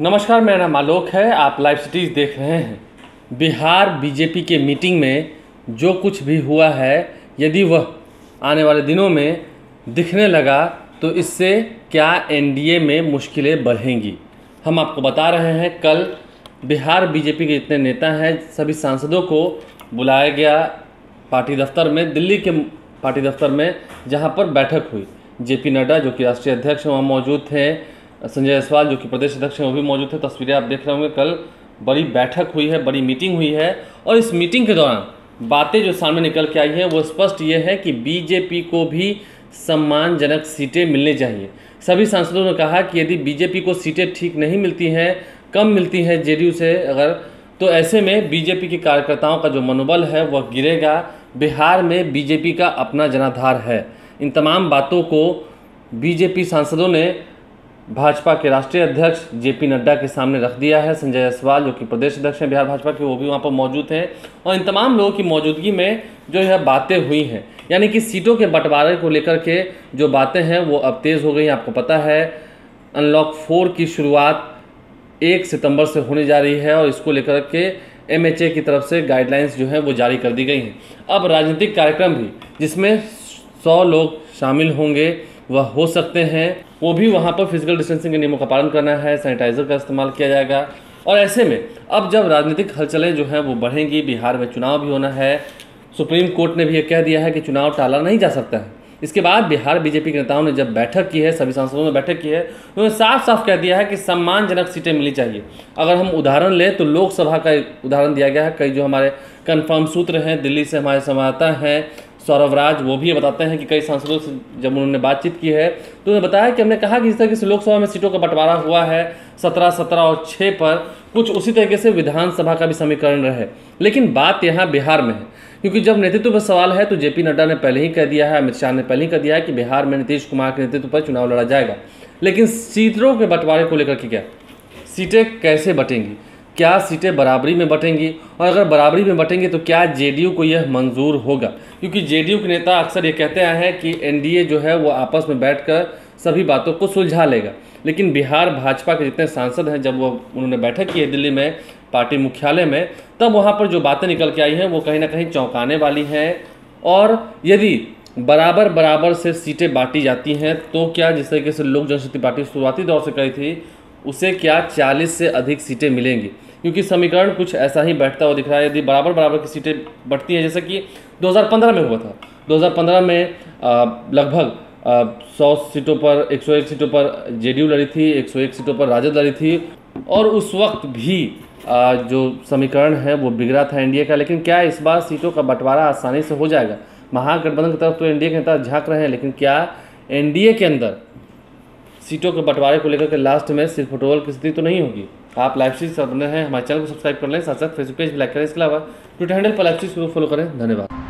नमस्कार, मेरा नाम आलोक है। आप लाइव सिटीज़ देख रहे हैं। बिहार बीजेपी के मीटिंग में जो कुछ भी हुआ है, यदि वह आने वाले दिनों में दिखने लगा तो इससे क्या एनडीए में मुश्किलें बढ़ेंगी? हम आपको बता रहे हैं, कल बिहार बीजेपी के जितने नेता हैं, सभी सांसदों को बुलाया गया पार्टी दफ्तर में, दिल्ली के पार्टी दफ्तर में, जहाँ पर बैठक हुई। जेपी नड्डा, जो कि राष्ट्रीय अध्यक्ष वहाँ मौजूद थे। संजय जायसवाल, जो कि प्रदेश अध्यक्ष हैं, वो भी मौजूद थे। तस्वीरें आप देख रहे होंगे, कल बड़ी बैठक हुई है, बड़ी मीटिंग हुई है। और इस मीटिंग के दौरान बातें जो सामने निकल के आई हैं, वो स्पष्ट ये है कि बीजेपी को भी सम्मानजनक सीटें मिलनी चाहिए। सभी सांसदों ने कहा कि यदि बीजेपी को सीटें ठीक नहीं मिलती हैं, कम मिलती हैं जेडीयू से अगर तो ऐसे में बीजेपी के कार्यकर्ताओं का जो मनोबल है, वह गिरेगा। बिहार में बीजेपी का अपना जनाधार है। इन तमाम बातों को बीजेपी सांसदों ने भाजपा के राष्ट्रीय अध्यक्ष जेपी नड्डा के सामने रख दिया है। संजय जायसवाल, जो कि प्रदेश अध्यक्ष हैं, बिहार भाजपा के, वो भी वहाँ पर मौजूद हैं। और इन तमाम लोगों की मौजूदगी में जो यह बातें हुई हैं, यानी कि सीटों के बंटवारे को लेकर के जो बातें हैं, वो अब तेज़ हो गई आपको पता है, अनलॉक फोर की शुरुआत एक सितंबर से होने जा रही है और इसको लेकर के एमएचए की तरफ़ से गाइडलाइंस जो है, वो जारी कर दी गई हैं। अब राजनीतिक कार्यक्रम भी, जिसमें सौ लोग शामिल होंगे वह हो सकते हैं। वो भी वहाँ पर फ़िज़िकल डिस्टेंसिंग के नियमों का पालन करना है सैनिटाइज़र का इस्तेमाल किया जाएगा। और ऐसे में, अब जब राजनीतिक हलचलें जो हैं वो बढ़ेंगी, बिहार में चुनाव भी होना है, सुप्रीम कोर्ट ने भी ये कह दिया है कि चुनाव टाला नहीं जा सकता है। इसके बाद बिहार बीजेपी के नेताओं ने जब बैठक की है, सभी सांसदों ने बैठक की है, उन्होंने साफ़ साफ़ कह दिया है कि सम्मानजनक सीटें मिलनी चाहिए। अगर हम उदाहरण लें तो लोकसभा का उदाहरण दिया गया है, कई जो हमारे कन्फर्म सूत्र हैं, दिल्ली से हमारे संवाददाता हैं सौरभ राज, वो भी बताते हैं कि कई सांसदों से जब उन्होंने बातचीत की है तो उन्होंने बताया कि हमने कहा कि इस तरीके से लोकसभा में सीटों का बंटवारा हुआ है, सत्रह सत्रह और छः पर, कुछ उसी तरीके से विधानसभा का भी समीकरण रहे। लेकिन बात यहाँ बिहार में है, क्योंकि जब नेतृत्व पर सवाल है तो जेपी नड्डा ने पहले ही कह दिया है, अमित शाह ने पहले ही कह दिया है कि बिहार में नीतीश कुमार के नेतृत्व पर चुनाव लड़ा जाएगा। लेकिन सीटों के बंटवारे को लेकर के क्या? सीटें कैसे बटेंगी? क्या सीटें बराबरी में बटेंगी? और अगर बराबरी में बटेंगी तो क्या जेडीयू को यह मंजूर होगा? क्योंकि जेडीयू के नेता अक्सर ये कहते आए हैं कि एनडीए जो है, वो आपस में बैठकर सभी बातों को सुलझा लेगा। लेकिन बिहार भाजपा के जितने सांसद हैं, जब वो, उन्होंने बैठक की है दिल्ली में, पार्टी मुख्यालय में, तब वहाँ पर जो बातें निकल के आई हैं, वो कहीं ना कहीं चौंकाने वाली हैं। और यदि बराबर बराबर से सीटें बांटी जाती हैं तो क्या जिस तरीके से लोक जनशक्ति पार्टी शुरुआती दौर से कही थी, उसे क्या 40 से अधिक सीटें मिलेंगी? क्योंकि समीकरण कुछ ऐसा ही बैठता हुआ दिख रहा है यदि बराबर बराबर की सीटें बढ़ती हैं जैसे कि 2015 में हुआ था। 2015 में लगभग सौ सीटों पर 101 सीटों पर जेडीयू लड़ी थी 101 सीटों पर राजद लड़ी थी और उस वक्त भी आ, जो समीकरण है वो बिगड़ा था एनडीए का लेकिन क्या इस बार सीटों का बंटवारा आसानी से हो जाएगा? महागठबंधन की तरफ़ तो एनडीए के नेता झाँक रहे हैं लेकिन क्या एनडीए के अंदर सीटों के बंटवारे को लेकर के लास्ट में सिर्फ़ फुटबॉल की स्थिति तो नहीं होगी? आप लाइव सीज़ सब हैं, हमारे चैनल को सब्सक्राइब कर लें साथ साथ फेसबुक पेज भी लाइक करें। इसके अलावा ट्विटर हैंडल पर लाइव सीज़ को फॉलो करें। धन्यवाद।